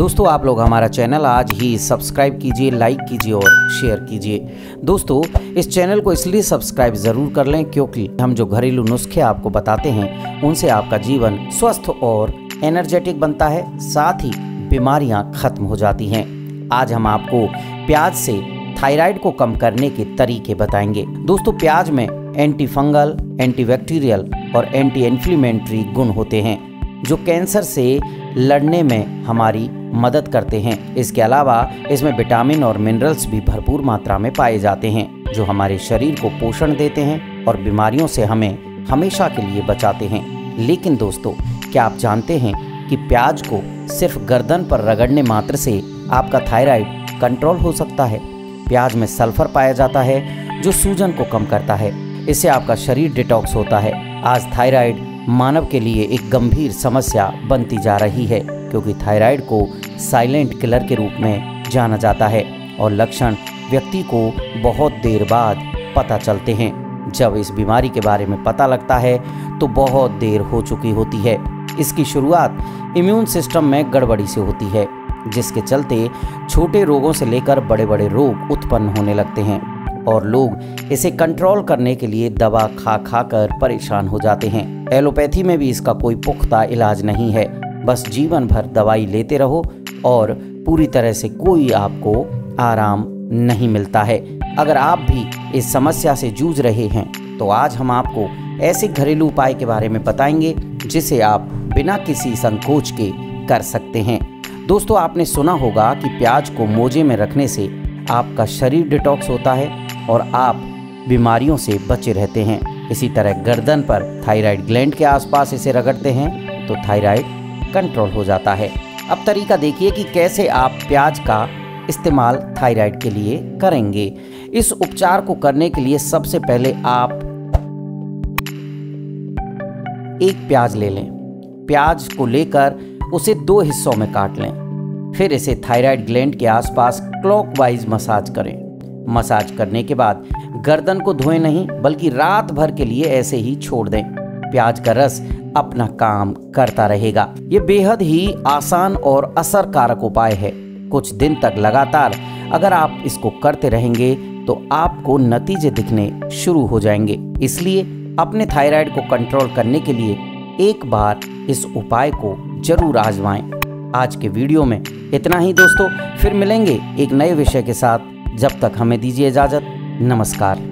दोस्तों, आप लोग हमारा चैनल आज ही सब्सक्राइब कीजिए, लाइक कीजिए और शेयर कीजिए। दोस्तों, इस चैनल को इसलिए सब्सक्राइब ज़रूर कर लें क्योंकि हम जो घरेलू नुस्खे आपको बताते हैं, उनसे आपका जीवन स्वस्थ और एनर्जेटिक बनता है, साथ ही बीमारियाँ खत्म हो जाती हैं। आज हम आपको प्याज से थायराइड को कम करने के तरीके बताएँगे। दोस्तों, प्याज में एंटी फंगल एंटीबैक्टीरियल और एंटी इन्फ्लेमेटरी गुण होते हैं, जो कैंसर से लड़ने में हमारी मदद करते हैं। इसके अलावा, इसमें विटामिन और मिनरल्स भी भरपूर मात्रा में पाए जाते हैं, जो हमारे शरीर को पोषण देते हैं और बीमारियों से हमें हमेशा के लिए बचाते हैं। लेकिन दोस्तों, क्या आप जानते हैं कि प्याज को सिर्फ़ गर्दन पर रगड़ने मात्र से आपका थायराइड कंट्रोल हो सकता है? प्याज में सल्फ़र पाया जाता है, जो सूजन को कम करता है। इससे आपका शरीर डिटॉक्स होता है। आज थायराइड मानव के लिए एक गंभीर समस्या बनती जा रही है। क्योंकि थायराइड को साइलेंट किलर के रूप में जाना जाता है और लक्षण व्यक्ति को बहुत देर बाद पता चलते हैं। जब इस बीमारी के बारे में पता लगता है तो बहुत देर हो चुकी होती है। इसकी शुरुआत इम्यून सिस्टम में गड़बड़ी से होती है, जिसके चलते छोटे रोगों से लेकर बड़े बड़े रोग उत्पन्न होने लगते हैं और लोग इसे कंट्रोल करने के लिए दवा खा खा कर परेशान हो जाते हैं। एलोपैथी में भी इसका कोई पुख्ता इलाज नहीं है। बस जीवन भर दवाई लेते रहो और पूरी तरह से कोई आपको आराम नहीं मिलता है। अगर आप भी इस समस्या से जूझ रहे हैं तो आज हम आपको ऐसे घरेलू उपाय के बारे में बताएँगे, जिसे आप बिना किसी संकोच के कर सकते हैं। दोस्तों, आपने सुना होगा कि प्याज को मोजे में रखने से आपका शरीर डिटॉक्स होता है और आप बीमारियों से बचे रहते हैं। इसी तरह गर्दन पर थायराइड ग्लैंड के आसपास इसे रगड़ते हैं तो थायराइड कंट्रोल हो जाता है। अब तरीका देखिए कि कैसे आप प्याज का इस्तेमाल थायराइड के लिए करेंगे। इस उपचार को करने के लिए सबसे पहले आप एक प्याज ले लें। प्याज को लेकर उसे दो हिस्सों में काट लें। फिर इसे थायराइड ग्लैंड के आसपास क्लॉकवाइज मसाज करें। मसाज करने के बाद गर्दन को धोएँ नहीं, बल्कि रात भर के लिए ऐसे ही छोड़ दें। प्याज का रस अपना काम करता रहेगा। ये बेहद ही आसान और असरकारक उपाय है। कुछ दिन तक लगातार अगर आप इसको करते रहेंगे तो आपको नतीजे दिखने शुरू हो जाएँगे। इसलिए अपने थायराइड को कंट्रोल करने के लिए एक बार इस उपाय को ज़रूर आजमाएँ। आज के वीडियो में इतना ही दोस्तों। फिर मिलेंगे एक नए विषय के साथ। जब तक हमें दीजिए इजाज़त। नमस्कार।